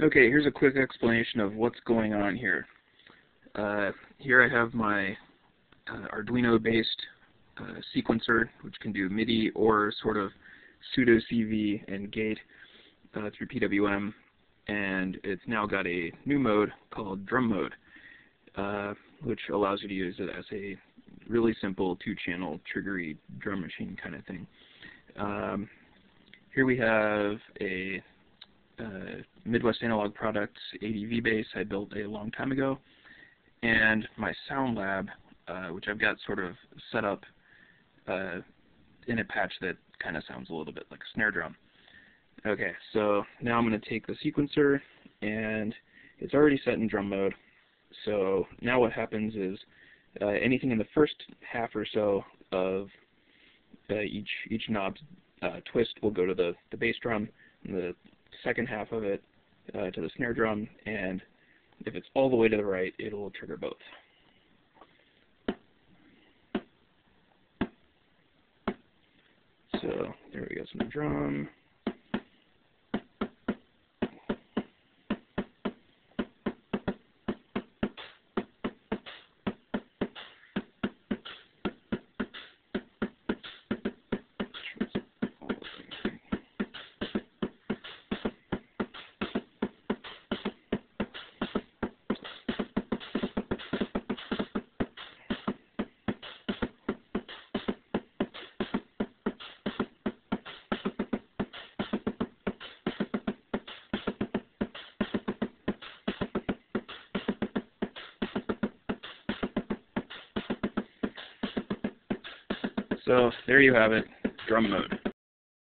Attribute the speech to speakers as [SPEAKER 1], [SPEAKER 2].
[SPEAKER 1] Okay, here's a quick explanation of what's going on here. Uh, here I have my uh, Arduino-based uh, sequencer, which can do MIDI or sort of pseudo CV and gate uh, through PWM, and it's now got a new mode called drum mode, uh, which allows you to use it as a really simple two-channel triggery drum machine kind of thing. Um, here we have a uh, Midwest Analog Products ADV base I built a long time ago, and my Sound Lab, uh, which I've got sort of set up uh, in a patch that kind of sounds a little bit like a snare drum. Okay, so now I'm going to take the sequencer, and it's already set in drum mode. So now what happens is uh, anything in the first half or so of uh, each each knob uh, twist will go to the, the bass drum, the second half of it uh, to the snare drum, and if it's all the way to the right, it'll trigger both. So there we go, some drum. So there you have it, drum mode.